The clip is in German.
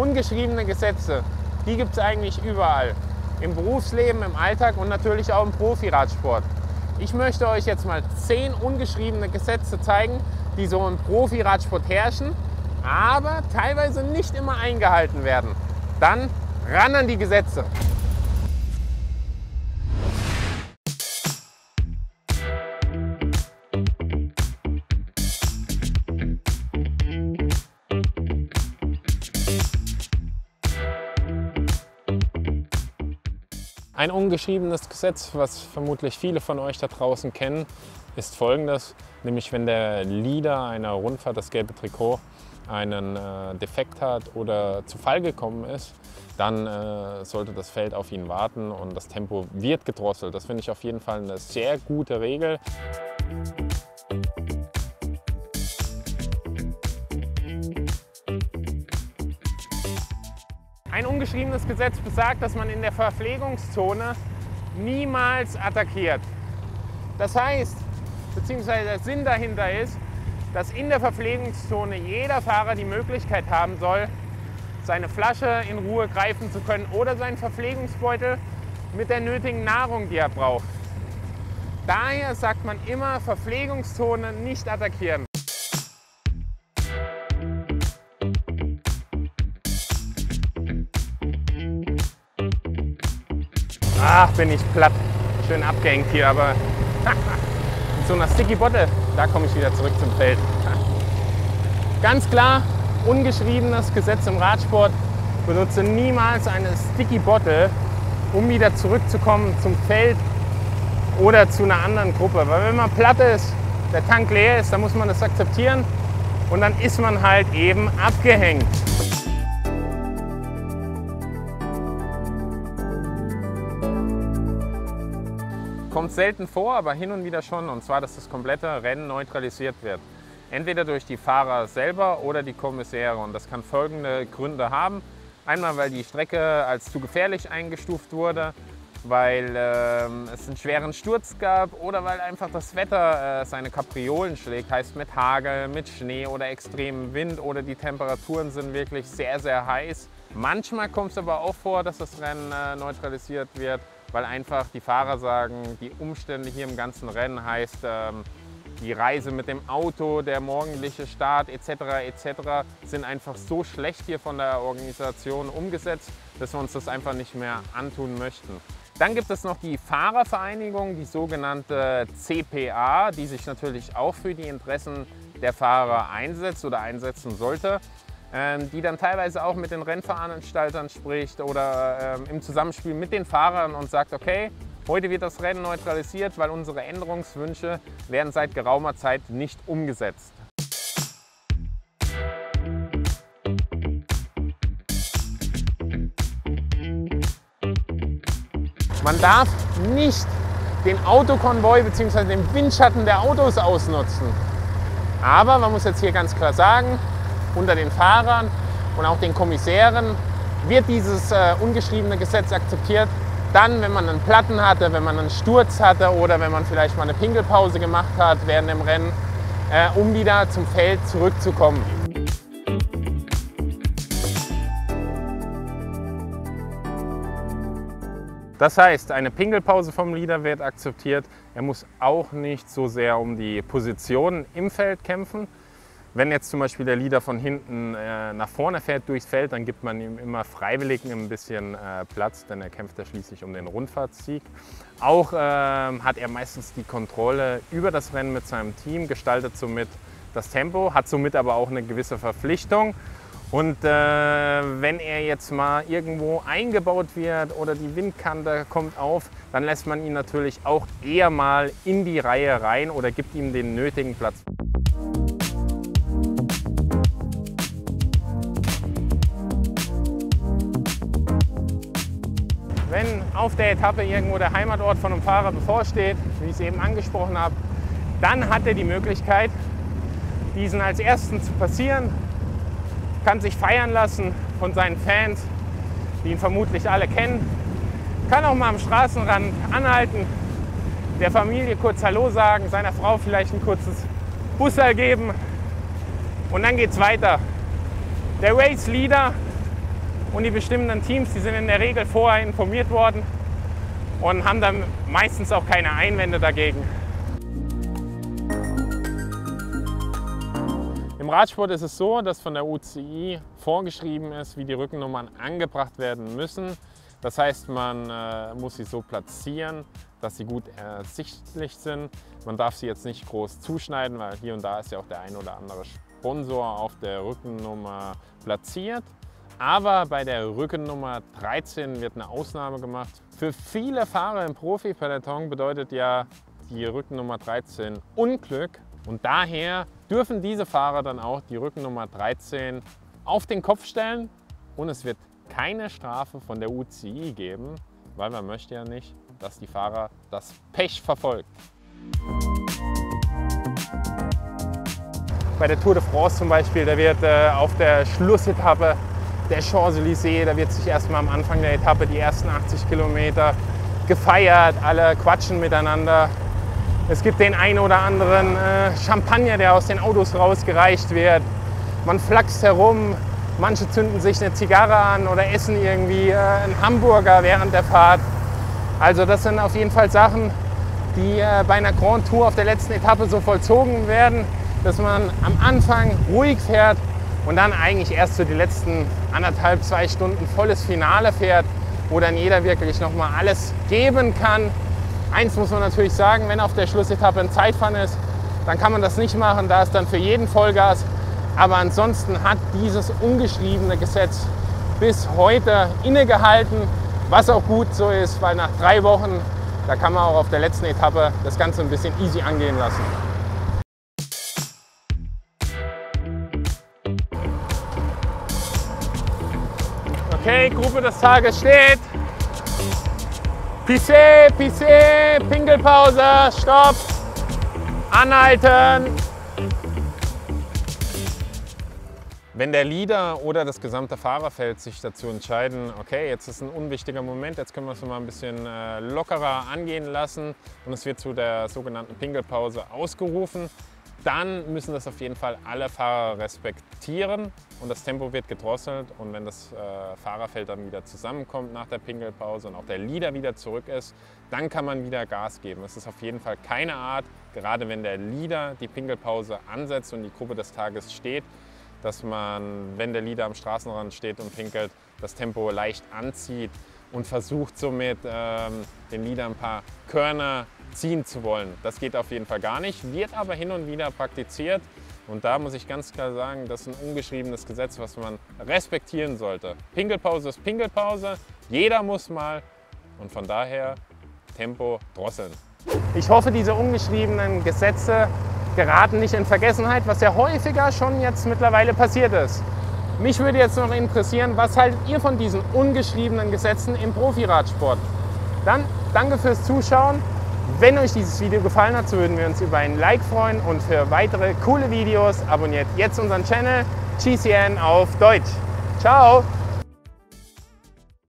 Ungeschriebene Gesetze, die gibt es eigentlich überall. Im Berufsleben, im Alltag und natürlich auch im Profiradsport. Ich möchte euch jetzt mal zehn ungeschriebene Gesetze zeigen, die so im Profiradsport herrschen, aber teilweise nicht immer eingehalten werden. Dann ran an die Gesetze. Ein ungeschriebenes Gesetz, was vermutlich viele von euch da draußen kennen, ist folgendes, nämlich wenn der Leader einer Rundfahrt, das gelbe Trikot, einen äh, Defekt hat oder zu Fall gekommen ist, dann äh, sollte das Feld auf ihn warten und das Tempo wird gedrosselt. Das finde ich auf jeden Fall eine sehr gute Regel. Ein ungeschriebenes Gesetz besagt, dass man in der Verpflegungszone niemals attackiert. Das heißt, beziehungsweise der Sinn dahinter ist, dass in der Verpflegungszone jeder Fahrer die Möglichkeit haben soll, seine Flasche in Ruhe greifen zu können oder seinen Verpflegungsbeutel mit der nötigen Nahrung, die er braucht. Daher sagt man immer, Verpflegungszone nicht attackieren. Ach, bin ich platt. Schön abgehängt hier, aber mit so einer Sticky Bottle, da komme ich wieder zurück zum Feld. Ganz klar, ungeschriebenes Gesetz im Radsport. Benutze niemals eine Sticky Bottle, um wieder zurückzukommen zum Feld oder zu einer anderen Gruppe. Weil wenn man platt ist, der Tank leer ist, dann muss man das akzeptieren und dann ist man halt eben abgehängt. Kommt selten vor, aber hin und wieder schon, und zwar, dass das komplette Rennen neutralisiert wird. Entweder durch die Fahrer selber oder die Kommissäre. Und das kann folgende Gründe haben. Einmal, weil die Strecke als zu gefährlich eingestuft wurde, weil äh, es einen schweren Sturz gab oder weil einfach das Wetter äh, seine Kapriolen schlägt, heißt mit Hagel, mit Schnee oder extremem Wind oder die Temperaturen sind wirklich sehr, sehr heiß. Manchmal kommt es aber auch vor, dass das Rennen äh, neutralisiert wird weil einfach die Fahrer sagen, die Umstände hier im ganzen Rennen heißt, ähm, die Reise mit dem Auto, der morgendliche Start etc. etc. sind einfach so schlecht hier von der Organisation umgesetzt, dass wir uns das einfach nicht mehr antun möchten. Dann gibt es noch die Fahrervereinigung, die sogenannte CPA, die sich natürlich auch für die Interessen der Fahrer einsetzt oder einsetzen sollte. Ähm, die dann teilweise auch mit den Rennveranstaltern spricht oder ähm, im Zusammenspiel mit den Fahrern und sagt, okay, heute wird das Rennen neutralisiert, weil unsere Änderungswünsche werden seit geraumer Zeit nicht umgesetzt. Man darf nicht den Autokonvoi bzw. den Windschatten der Autos ausnutzen. Aber man muss jetzt hier ganz klar sagen, unter den Fahrern und auch den Kommissären wird dieses äh, ungeschriebene Gesetz akzeptiert. Dann, wenn man einen Platten hatte, wenn man einen Sturz hatte oder wenn man vielleicht mal eine Pinkelpause gemacht hat während dem Rennen, äh, um wieder zum Feld zurückzukommen. Das heißt, eine Pinkelpause vom Leader wird akzeptiert. Er muss auch nicht so sehr um die Position im Feld kämpfen, wenn jetzt zum Beispiel der Leader von hinten äh, nach vorne fährt durchs Feld, dann gibt man ihm immer freiwillig ein bisschen äh, Platz, denn er kämpft ja schließlich um den Rundfahrtssieg. Auch äh, hat er meistens die Kontrolle über das Rennen mit seinem Team, gestaltet somit das Tempo, hat somit aber auch eine gewisse Verpflichtung. Und äh, wenn er jetzt mal irgendwo eingebaut wird oder die Windkante kommt auf, dann lässt man ihn natürlich auch eher mal in die Reihe rein oder gibt ihm den nötigen Platz. Wenn auf der Etappe irgendwo der Heimatort von einem Fahrer bevorsteht, wie ich es eben angesprochen habe, dann hat er die Möglichkeit, diesen als Ersten zu passieren, kann sich feiern lassen von seinen Fans, die ihn vermutlich alle kennen, kann auch mal am Straßenrand anhalten, der Familie kurz Hallo sagen, seiner Frau vielleicht ein kurzes Bussal geben und dann geht es weiter. Der Race Leader Und die bestimmenden Teams, die sind in der Regel vorher informiert worden und haben dann meistens auch keine Einwände dagegen. Im Radsport ist es so, dass von der UCI vorgeschrieben ist, wie die Rückennummern angebracht werden müssen. Das heißt, man äh, muss sie so platzieren, dass sie gut ersichtlich sind. Man darf sie jetzt nicht groß zuschneiden, weil hier und da ist ja auch der ein oder andere Sponsor auf der Rückennummer platziert. Aber bei der Rückennummer 13 wird eine Ausnahme gemacht. Für viele Fahrer im Profi-Peloton bedeutet ja die Rückennummer 13 Unglück. Und daher dürfen diese Fahrer dann auch die Rückennummer 13 auf den Kopf stellen und es wird keine Strafe von der UCI geben, weil man möchte ja nicht, dass die Fahrer das Pech verfolgt. Bei der Tour de France zum Beispiel, da wird äh, auf der Schlussetappe der Champs-Élysées, da wird sich erstmal am Anfang der Etappe die ersten 80 Kilometer gefeiert, alle quatschen miteinander. Es gibt den einen oder anderen äh, Champagner, der aus den Autos rausgereicht wird. Man flaxt herum, Manche zünden sich eine Zigarre an oder essen irgendwie äh, einen Hamburger während der Fahrt. Also das sind auf jeden Fall Sachen, die äh, bei einer Grand Tour auf der letzten Etappe so vollzogen werden, dass man am Anfang ruhig fährt und dann eigentlich erst so die letzten anderthalb, zwei Stunden volles Finale fährt, wo dann jeder wirklich nochmal alles geben kann. Eins muss man natürlich sagen, wenn auf der Schlussetappe ein Zeitfahren ist, dann kann man das nicht machen, da ist dann für jeden Vollgas. Aber ansonsten hat dieses ungeschriebene Gesetz bis heute innegehalten, was auch gut so ist, weil nach drei Wochen, da kann man auch auf der letzten Etappe das Ganze ein bisschen easy angehen lassen. Okay, Gruppe des Tages steht. Pissé, Pissé, Pinkelpause, Stopp, anhalten, Wenn der Leader oder das gesamte Fahrerfeld sich dazu entscheiden, okay, jetzt ist ein unwichtiger Moment, jetzt können wir es mal ein bisschen äh, lockerer angehen lassen. Und es wird zu der sogenannten Pinkelpause ausgerufen, dann müssen das auf jeden Fall alle Fahrer respektieren und das Tempo wird gedrosselt und wenn das äh, Fahrerfeld dann wieder zusammenkommt nach der Pinkelpause und auch der Leader wieder zurück ist, dann kann man wieder Gas geben. Es ist auf jeden Fall keine Art, gerade wenn der Leader die Pinkelpause ansetzt und die Gruppe des Tages steht, dass man, wenn der Leader am Straßenrand steht und pinkelt, das Tempo leicht anzieht und versucht somit ähm, den Leader ein paar Körner ziehen zu wollen. Das geht auf jeden Fall gar nicht, wird aber hin und wieder praktiziert. Und da muss ich ganz klar sagen, das ist ein ungeschriebenes Gesetz, was man respektieren sollte. Pinkelpause ist Pinkelpause, jeder muss mal und von daher Tempo drosseln. Ich hoffe, diese ungeschriebenen Gesetze geraten nicht in Vergessenheit, was ja häufiger schon jetzt mittlerweile passiert ist. Mich würde jetzt noch interessieren, was haltet ihr von diesen ungeschriebenen Gesetzen im Profiradsport? Dann danke fürs Zuschauen. Wenn euch dieses Video gefallen hat, so würden wir uns über ein Like freuen und für weitere coole Videos abonniert jetzt unseren Channel GCN auf Deutsch. Ciao!